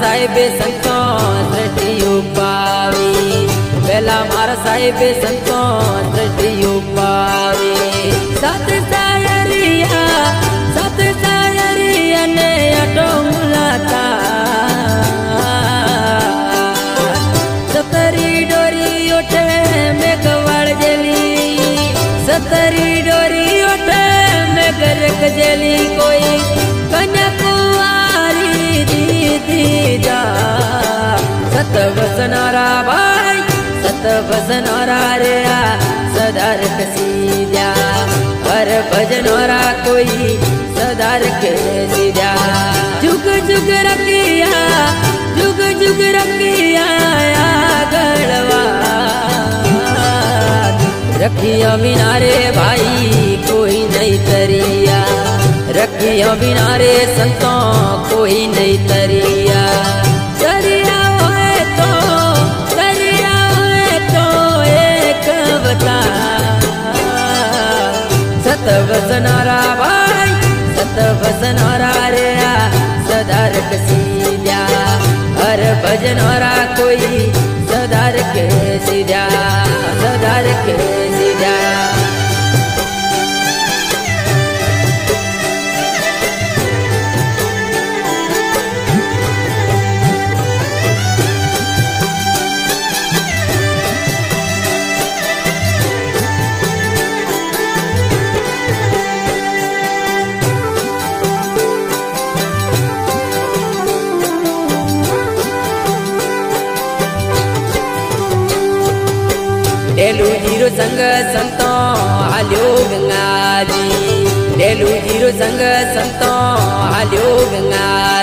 સાહેબે સંતો દ્રષ્ટિ પાવી પેલા મારા સાહેબે સંતો દ્રષ્ટિ પાવી સત સાયરિયા સત સાયરિયા ને અટો મુલાતા સતરી ડોરી ઓઠે મેઘવાળ જેલી સતરી ડોરી बसणारा भाई सत बसणारा रे आ सदार कसी द्या पर कोई, सदार कसी जुग जुग रखिया, जुग जुग रखिया गड़वा रखिया बिना रे भाई, कोई नहीं तरिया। रखिया बिना रे संतों, कोई नहीं तरिया। વસનારા ભાઈ સત વસનારા રે આ સદાર કસીદ્યા હર ભજનારા કોઈ સદાર કે સીધ્યા zanga santo halyo gangali delu jiro zanga santo halyo gangali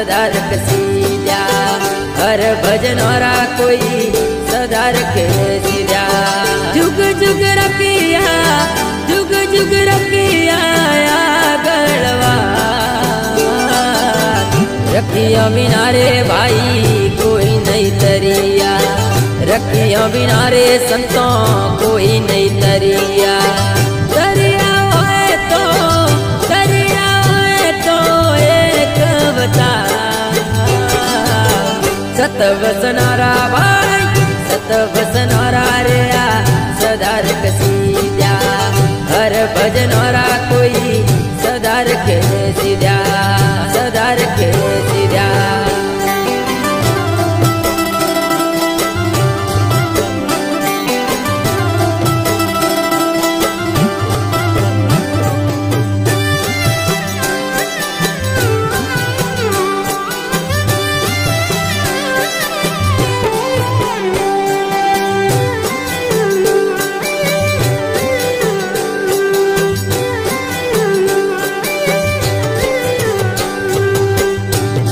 सदार सीधा हर भजन और कोई सदार के सीधा जुग जुग रखिया, जुग जुग रखिया गड़वा रखिया मीनारे भाई, कोई नहीं तरिया। रखिया मीनारे संतों, कोई नहीं तरिया। सतवसनारा बाई सतवसनारा रे आ सदार कसी हर भजनारा कोई सदार के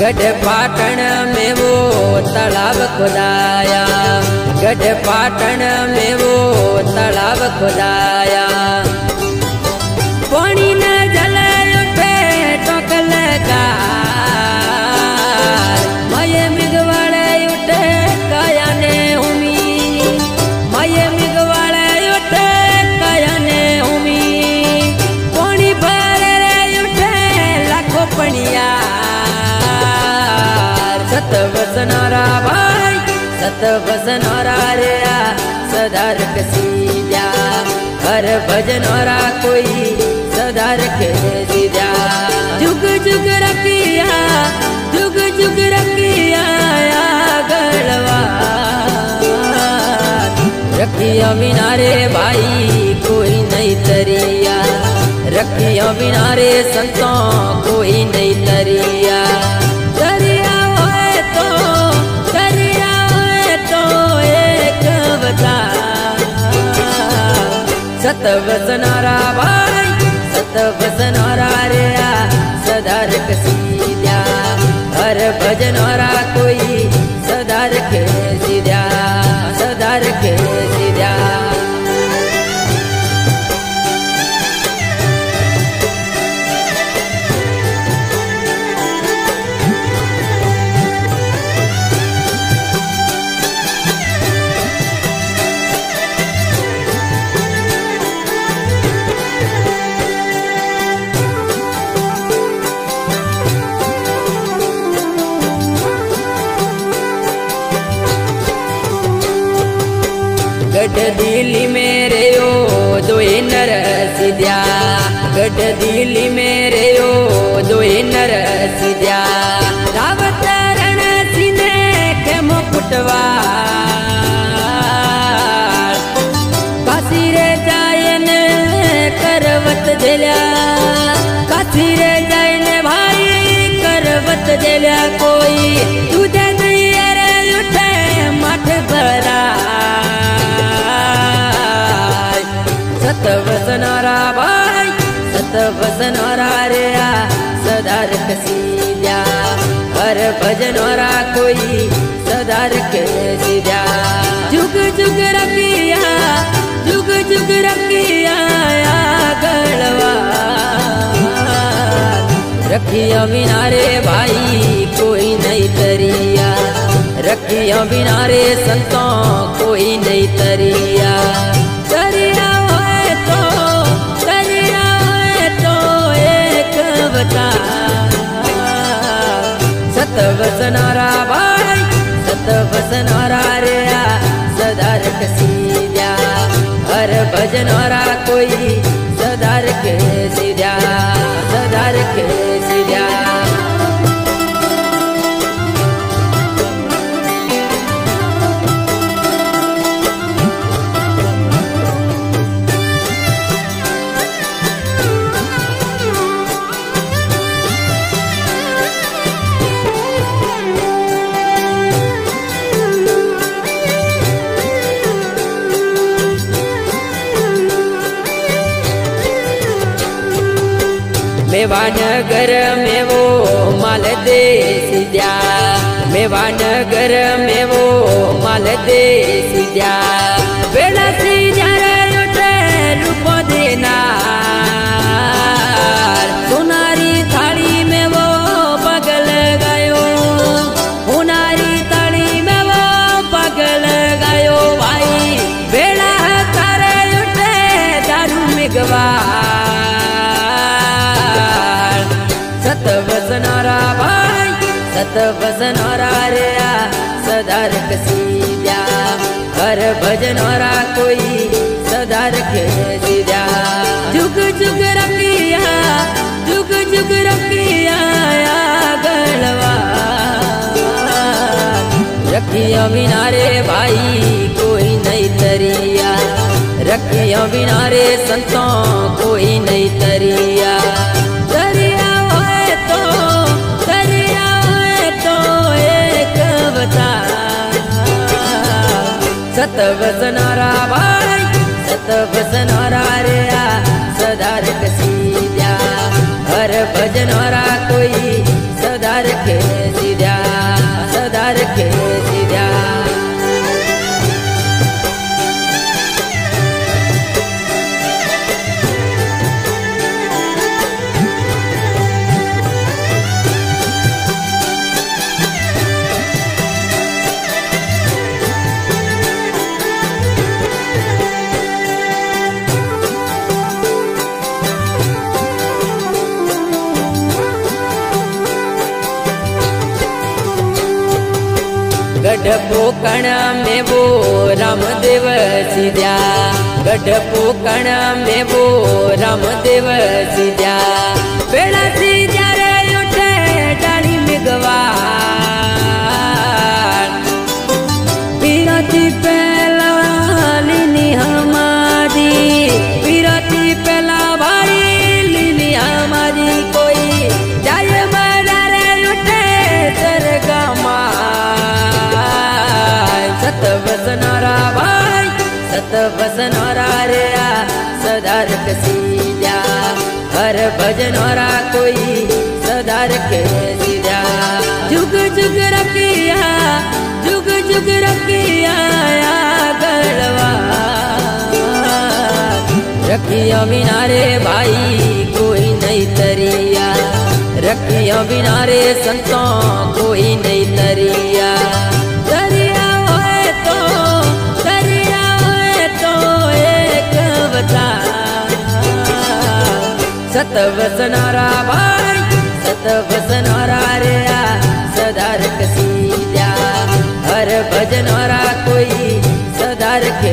गढ़ पाटण में वो तालाब खुदाया। गढ़ पाटण में वो तालाब खुदाया। सीधा। हर भजन और कोई सदा रखे सीधा। जुग जुग रखिया, जुग जुग रखिया गढ़वा रखिया मीनारे भाई कोई नहीं तरिया। रखिया मीनारे संतों कोई नहीं तरिया। सत वसनारा बाई सत वसना गढ़ दिल्ली मेरे ओ दोए नर सिद्या रावत रण सिने के मुकुटवा काशी रे जायन करवत झेल्या काशी रे जायन भाई करवत झेल्या कोई तुझे नहीं रे उठे मठ भरा। सत वसनारा वसनारा रे आ सदार कसीद्या। हर भजनोरा कोई सदार के सीधा जुग जुग रखिया, जुग जुग रखिया गलवा रखिया बिना रे भाई कोई नहीं तरिया। रखिया बिना रे संतों कोई नहीं तरिया। सत वसनारा भाई सत वसनारा रे आ सदार कसीद्या हर भजनोरा कोई मेवानगर में वो माल दे सिद्या मेवानगर में वो माल दे सिद्या बेड़ा सत वसनारा रे आ सदार कसीद्या हर भजनोरा कोई सदार सीधा। जुग जुग रखिया, जुग जुग रखिया गलवा रखिया बिना रे भाई, कोई नहीं तरिया। रखिया बिना रे संतों, कोई नहीं तरिया। भजन भजन पोकण में वो रामदेव गढ़ पोकण में वो रामदेव बेड़ा भजनोरा कोई सदार के सीधा जुग जुग रखिया, जुग जुग रखिया गलवा रखिया बिना भाई, कोई नहीं तरिया। रखिया बिना संतों, कोई नहीं तरिया। सत वसनारा भाई सत वसनारा रे सदार कसी हर भजनारा कोई सदार के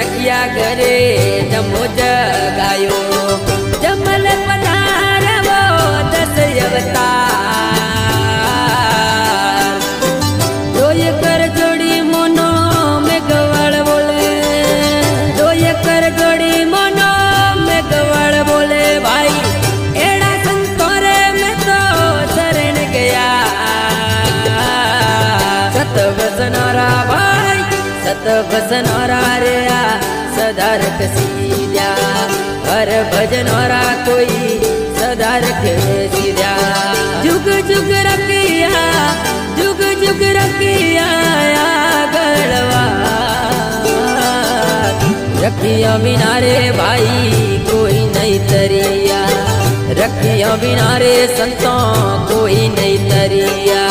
रखिया करे जमो सदा सीधा, हर भजन भजनोरा कोई सदा रखे सीधा। जुग जुग रखिया, जुग जुग रखिया गढ़वा रखिया बिना रे भाई, कोई नहीं तरिया। रखिया बिना रे संतों, कोई नहीं तरिया।